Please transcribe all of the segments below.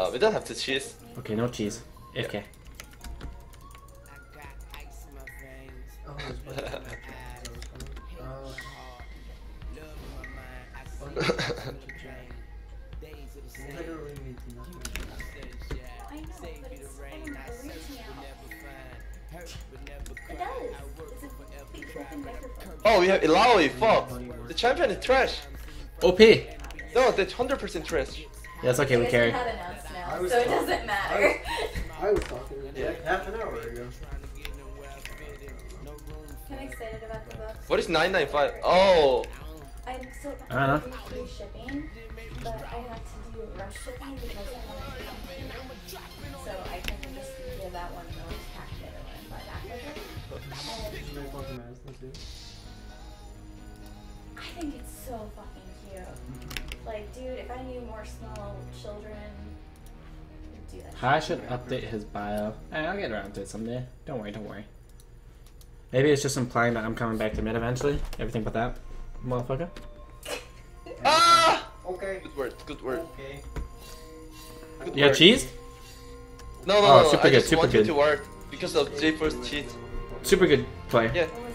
Uh, we don't have to cheese. Okay, no cheese. Yeah. Okay. Oh, it's supposed to be like that. Oh. Oh, no. Literally means nothing. I know, but it's fucking original. It does. It's a big fucking microphone. oh, we have Illaoi. Fuck. The champion is trash. OP! No, that's 100% trash. it's okay, we I guess carry. Had announced now, I was so it talking- doesn't matter. I was talking Yeah. Jack half an hour ago. I'm excited about the book. What is 995? Oh, I'm so I don't free shipping, but I have to do rush shipping because I want to come So I can just give that one and always pack the other one and fly back with it. I fucking Madison too? I think it's so fucking cute. Mm-hmm. Like, dude, if I knew more small children would do that. I should update his bio. I'll get around to it someday. Don't worry, don't worry. Maybe it's just implying that I'm coming back to mid eventually. Everything but that, motherfucker. ah! Okay. Good word. Good word. Okay. Good You got word. cheese? No, no, Oh, no. super I good, just super want good. you to work because of J first cheat. Super good player. Yeah. What was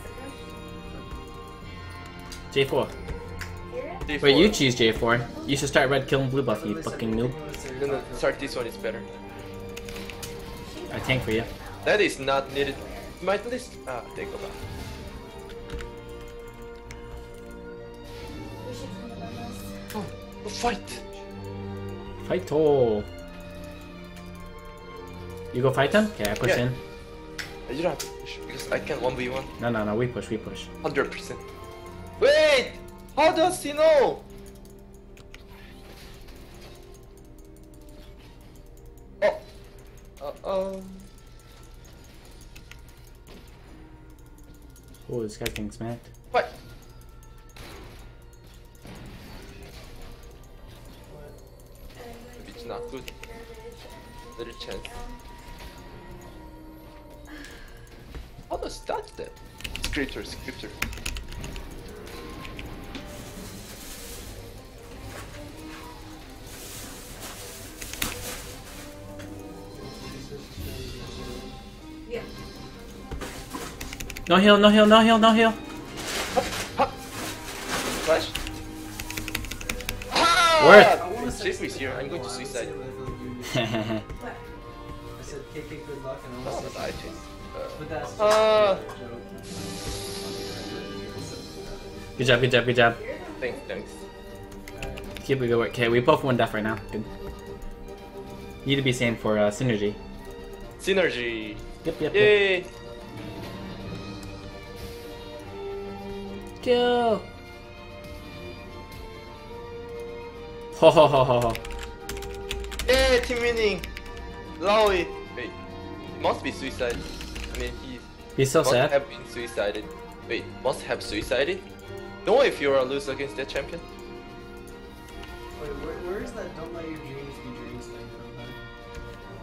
the J4. first? J4. Wait, you choose J4. You should start red, kill, and blue buff, you fucking noob. No, no. Start this one is better. I tank for you. That is not needed. My list. Ah, take go back. We should clean up on this. Oh, fight. Fight all. You go fight them? Okay, I push Yeah. in. You don't have to push because I can't 1v1. No, no, no, we push, we push. 100%. Wait! How does he know? Oh. Oh, this guy's getting smacked. Fight. It's not good. Little chance. How does that then? Scripture, scripture. No heal, no heal, no heal, no heal. Flash. Worth. Ah! Jeffrey's here. I'm going to suicide. What? I said KK good luck and I Oh, want but to I say. But that's Uh. joke. good job, good job, good job. Thanks, thanks. Keep it good work. Okay, we both one death right now. Good. Need to be same for uh, synergy. Synergy. Yep, yep, yep. Yay! Kill. Ho ho ho ho ho. Yay! Team winning. Lowy. Wait. He must be suicide. I mean, he He's so must sad. have been suicided. Wait, must have suicided? No, if you're a lose against that champion. Wait, where, where is that don't let your dreams be dreams thing from then?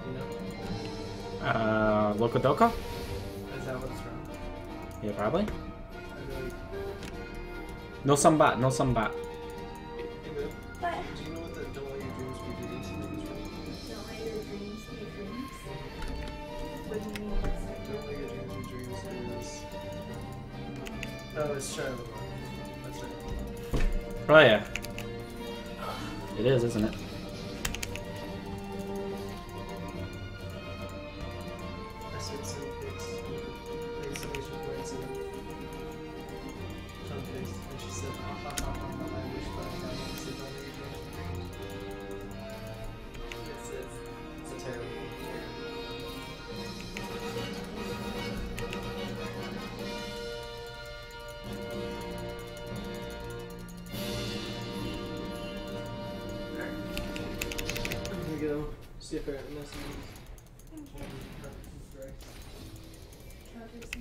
You know? Uh, Loco Doco? Is that what it's from? Yeah, probably. I feel like, No Sambat, no Sambat. hey, man, What? do you know what the don't let your dreams be dreams thing is from? Don't let your dreams be dreams. What do you mean? what's that? Don't let your dreams be dreams is... Oh, it's Shia LaBeouf. That's right. Oh yeah. It is, isn't it?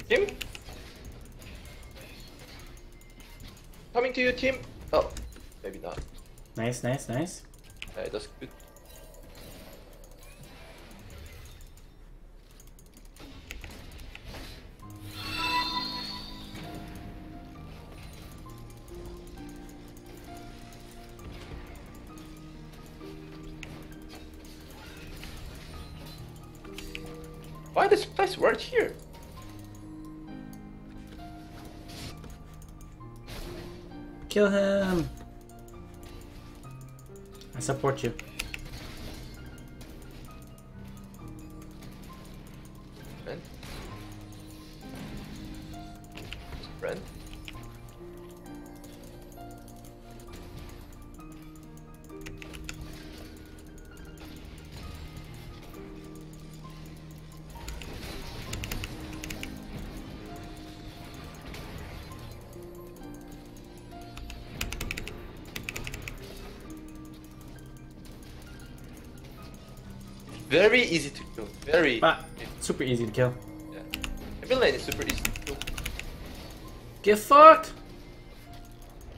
Team? Coming to you, team. Oh, maybe not. Nice, nice, nice. Uh, that's good. Why this place right here? Kill him! I support you. Friend? Friend? Very easy to kill. Very. But super easy to kill. Yeah. Every lane is super easy to kill. Get fucked!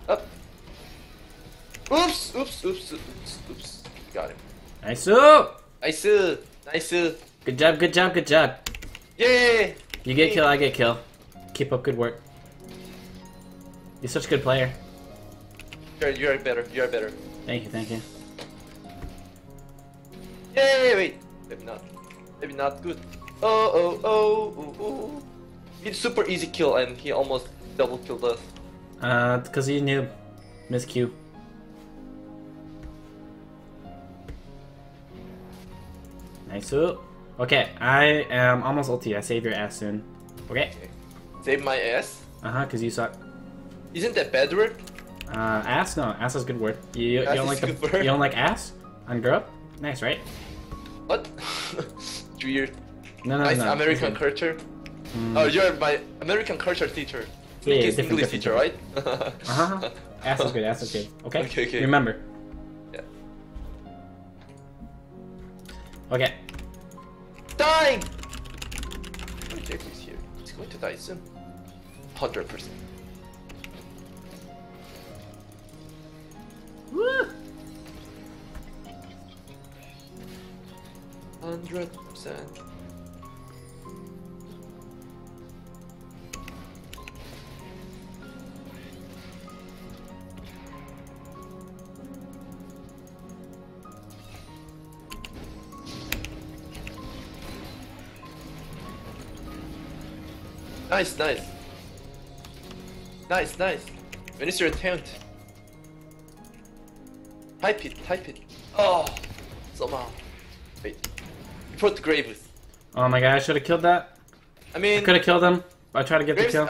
Up. Oops, oops, oops, oops, oops. Got him. Nice up! Nice, nice. Good job, good job, good job. Yay! You get kill, I get kill. Keep up good work. You're such a good player. You're, you're better, you're better. Thank you, thank you. Yay! Wait, maybe not. Maybe not good. Oh, oh, oh, ooh, ooh. It's super easy kill and he almost double killed us. Uh, because he knew Miss Q. Nice up. Okay, I am almost ulti. I save your ass soon. Okay. Save my ass. Uh huh. Cause you suck. Isn't that bad word? Uh, ass? No, ass is a good word. You, you, don't like the you don't like ass on girl? Nice, right? What? Weird. No, no, Nice no. American it's culture. Mm. Oh, you're my American culture teacher. Yeah, yeah, different- English different teacher, right? Uh-huh. Ass is good. Is good. Okay. Okay, okay. Remember. Yeah. Okay. Dying! Jack is here. He's going to die soon. 100%. Woo! 100%. Nice, nice. Nice, nice. When is your attempt? Type it, type it. Oh, somehow. Report to Graves. Oh my god! I should have killed that. I I mean, could have killed him. I tried to get the kill.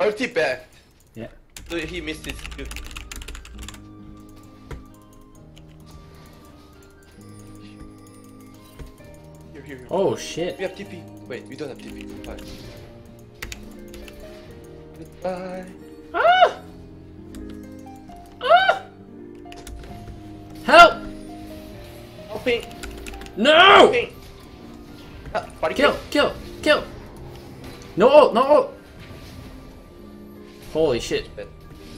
RT back. Yeah. So he missed his good. Here, here, here. Oh shit. We have TP. Wait, we don't have TP. Goodbye. Goodbye. Ah! Ah! Help! Helping. No! Ah, body Kill! kill. Kill! No ult! No ult! Holy shit!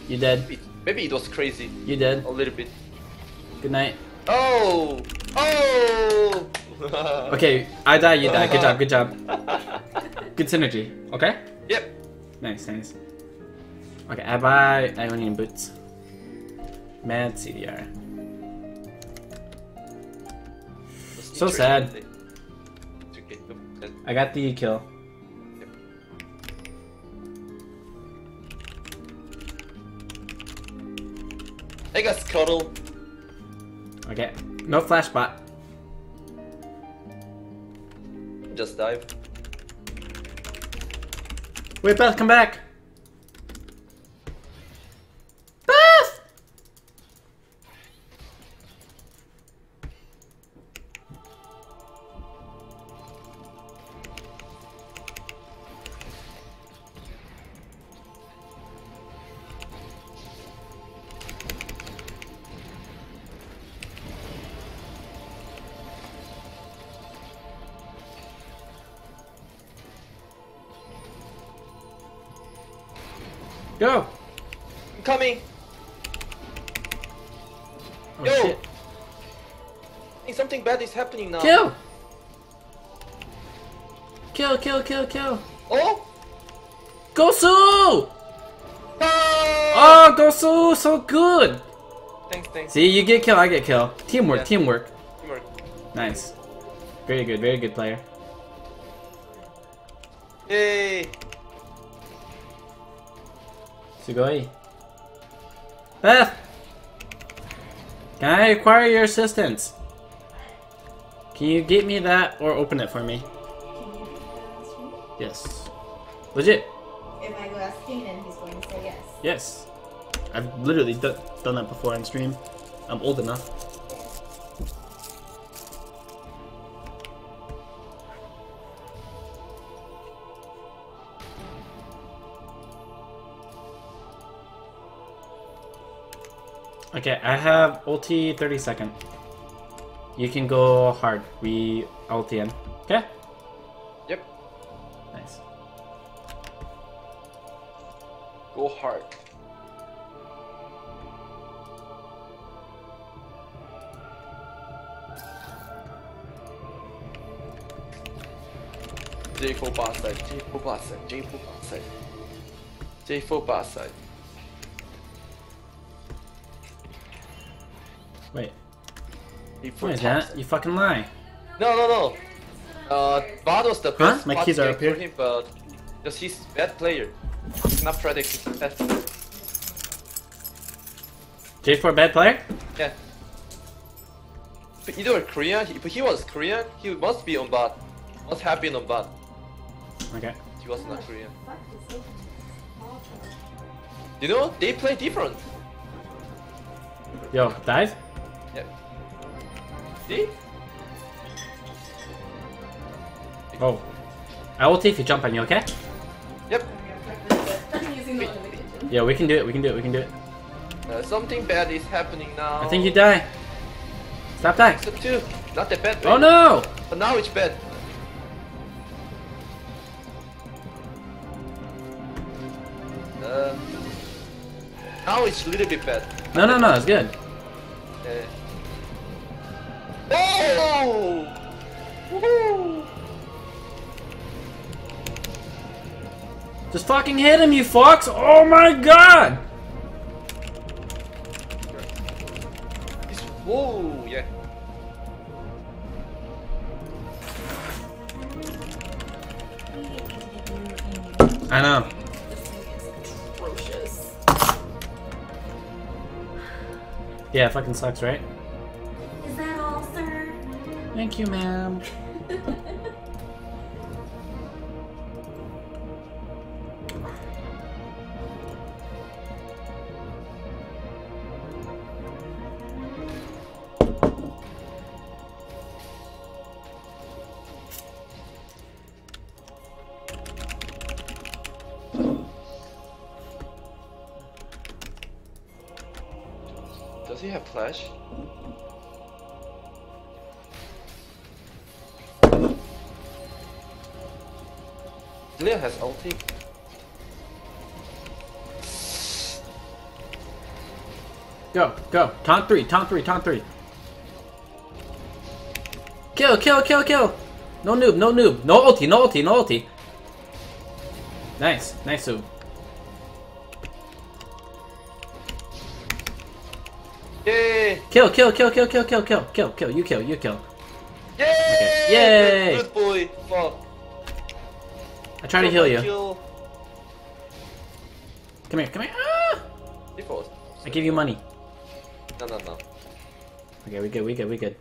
You dead? maybe, it was crazy. You dead? A little bit. Good night. Oh! Oh! Okay, I die. You die. Good job. Good job. Good synergy. Okay. Yep. Nice. Nice. Okay, I buy Ionian boots. Mad CDR. So sad. It's okay. Nope. I got the kill. I got Scuttle. Okay. No flash bot. Just dive. Wait, Beth, come back. Go! I'm coming. Oh Yo! shit. I think something bad is happening now. Kill! Kill, kill, kill, kill. Oh! Gosu! Ah. Oh! Oh, Gosu, so good! Thanks, thanks. See, you get kill, I get kill. Teamwork, Yeah. teamwork. Teamwork. Nice. Very good, very good player. Yay! Sugoi. Beth! Can I acquire your assistance? Can you get me that or open it for me? Can you do that? Yes. Legit. If I go ask Kanan, he's going to say yes. Yes. I've literally d- done that before on stream. I'm old enough. Okay, I have ulti 30 second. You can go hard. We ulti in. Okay? Yep. Nice. Go hard. J4 boss side, J4 boss side, J4 boss side. J4 boss side. Wait. J4 What is that? You fucking lie. No, no, no. Uh, Bard was the Huh? best My spot keys are up here. him, but just he's bad player. He's not predicting success. J4 bad player? Yeah. But either Korean, he, but he was Korean, he must be on bot. Must have been on bot. Okay. He was not Korean. Fuck this thing. Awful. You know, they play different. Yo, dive? Yeah. See? Oh. I will take if you jump on you, okay? Yep. I'm using the one in the kitchen. Yeah, we can do it, we can do it, we can do it. Uh, something bad is happening now. I think you die. Stop dying. So too. Not that bad. Oh no! But now it's bad. Uh, now it's a little bit bad. No, no, no, it's good. Just fucking hit him, you fox! Oh my god! It's, whoa, yeah. I know. This thing is atrocious. Yeah, fucking sucks, right? Is that all, sir? Thank you, ma'am. Does he have flash? Leon has ulti. Go, go. Taunt three, taunt three, taunt three. Kill, kill, kill, kill! No noob, no noob. No ulti, no ulti, no ulti. Nice, nice noob. Kill, kill, kill, kill, kill, kill, kill, kill, kill, you kill, you kill. Yay! Yay! Good boy. Fuck. I try to heal you. Kill. Come here, come here. Ah! Default. I give you money. No, no, no. Okay, we good, we good, we good.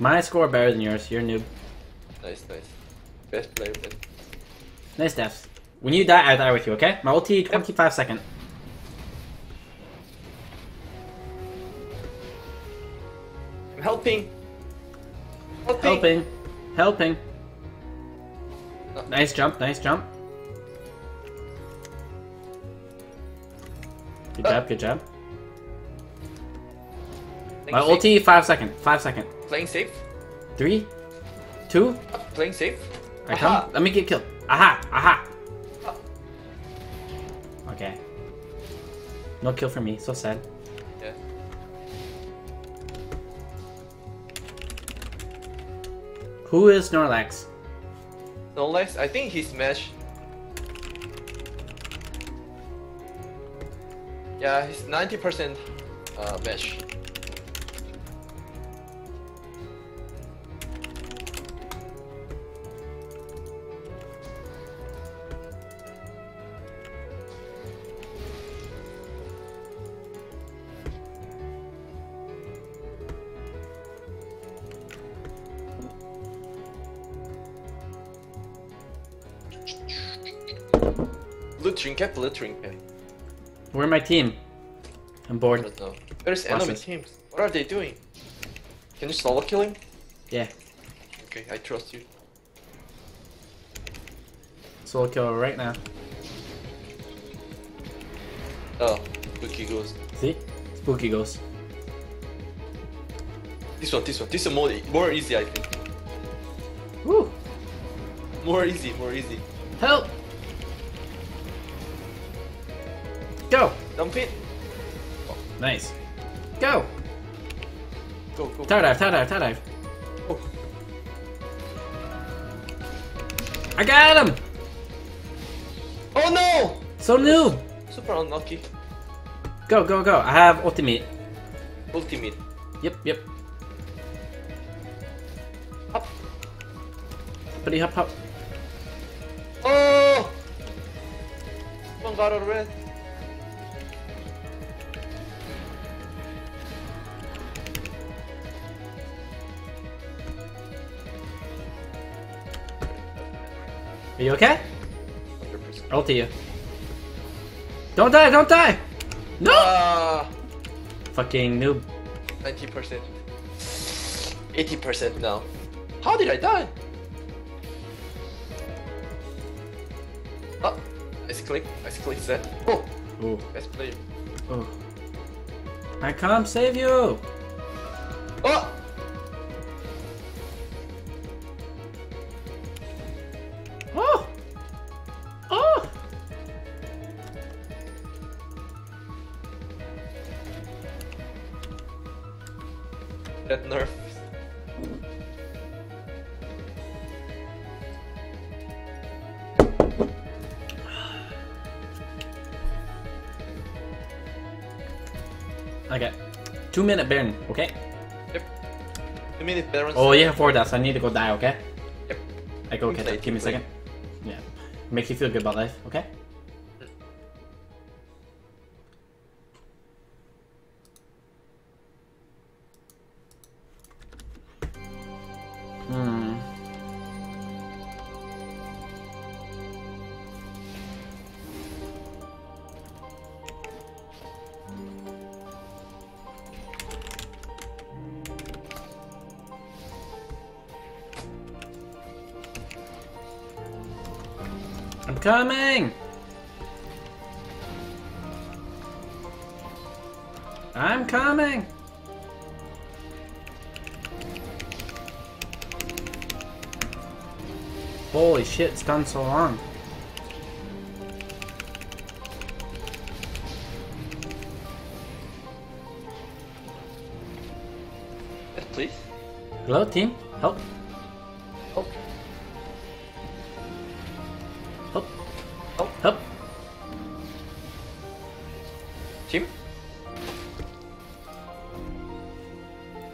My score better than yours. You're a noob. Nice, nice. Best player. Best. Nice deaths. When you die, I die with you, okay? My ulti, 25 second. I'm helping. Helping. Helping. Helping. Nice jump, nice jump. Good Uh. job, good job. Playing My safe. ulti, 5 second. 5 second. Playing safe. 3, 2, Playing safe. I Aha. come. Let me get killed. Aha! Aha! Okay. No kill for me, so sad. Yeah. Who is Snorlax? No less. I think he's mesh. Yeah, he's 90% uh, mesh. Trinket, blue trinket. Where my team? I'm I bored. don't know. There's Watch enemy this. teams. What are they doing? Can you solo kill him? Yeah. Okay, I trust you. Solo kill right now. Oh, spooky ghost. See? Spooky ghost. This one, this one, this one more more easy, I think. Woo! More easy, more easy. Help! Go! Dump it. Nice. Go! Go, go. Tower dive, tower dive, tower dive. Oh. I got him! Oh no! So new! Super unlucky. Go, go, go. I have ultimate. Ultimate. Yep, yep. Up. Buddy, hop, hop. Oh! One got a Are you okay? 100%. Ulti you. Don't die, don't die! No! Ah! Fucking noob. 90%. 80% now. How did I die? Oh, nice click. Nice click set. Oh, Ooh, best player. ooh. I come save you! Oh! Oh! Minute Baron, okay? Yep. Two minute Baron. Oh, you have four deaths. I need to go die, okay? Yep. I go play, up. Give me a second. Yeah. Makes you feel good about life, okay? Coming! I'm coming! Holy shit, it's gone so long. Yes, please. Hello, team? Help.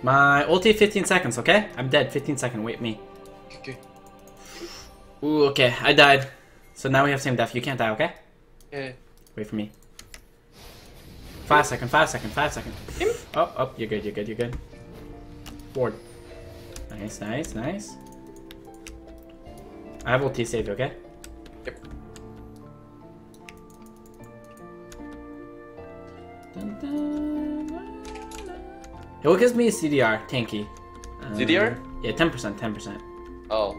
My ulti 15 seconds, okay? I'm dead. 15 second. Wait me. Okay. Ooh, okay. I died. So now we have same death. You can't die, okay? Yeah. Wait for me. Five second, five second, five second. Oh, oh, you're good, you're good, you're good. Ward. Nice, nice, nice. I have ulti saved, okay? It will gives me a CDR, tanky. Uh, CDR? Yeah, 10%, 10%. Oh.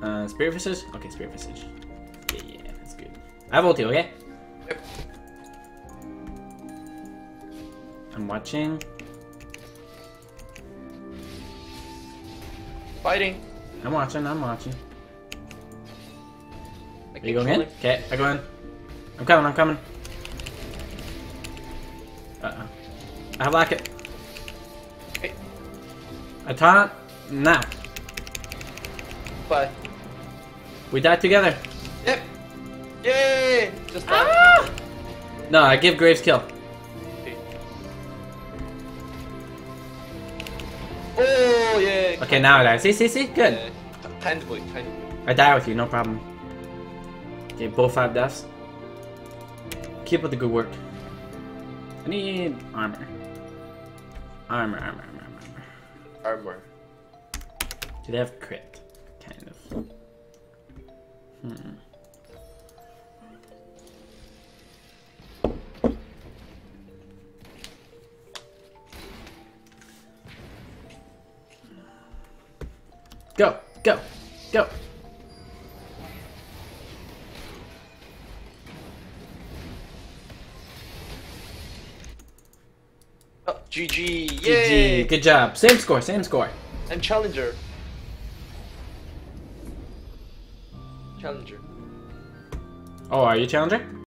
Uh, Spirit Visage? Okay, Spirit Visage. Yeah, yeah, that's good. I have ulti, okay? Yep. I'm watching. Fighting. I'm watching, I'm watching. I Are you going in? Okay, I go in. I'm coming, I'm coming. Uh-oh. I have lock it. Taunt. Now. Bye. We die together. Yep. Yay! Just die. Ah! No, I give Graves kill. Okay. Oh yeah. Okay, now I die. See, see, see? Good. Yeah. Kind boy. I die with you, no problem. Okay, both have deaths. Keep up the good work. I need armor. Armor, armor, armor, armor, armor. Do they have crit? Kind of. Hmm. Go, go, go. GG! Yay! GG. Good job. Same score, same score. And challenger. Challenger. Oh, are you challenger?